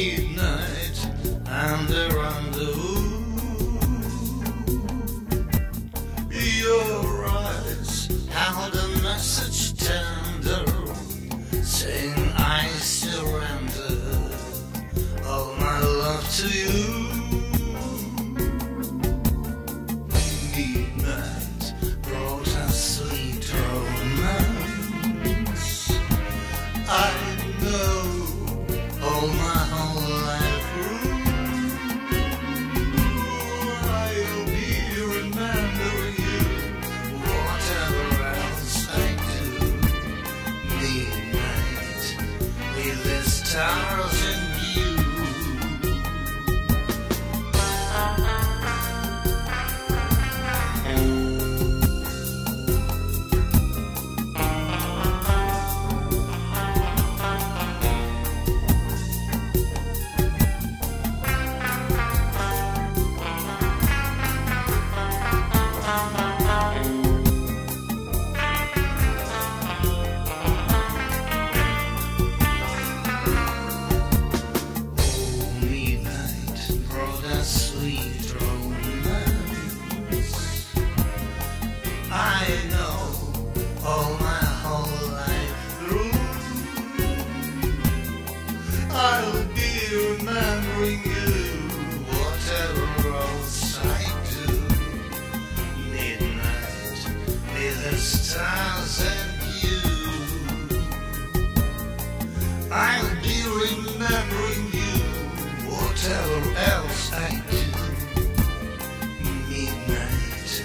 midnight and the rendezvous. Your eyes held a message tender, saying I surrender all my love to you. The stars remembering you, whatever else I do. Midnight and you. I'll be remembering you, whatever else I do. Midnight,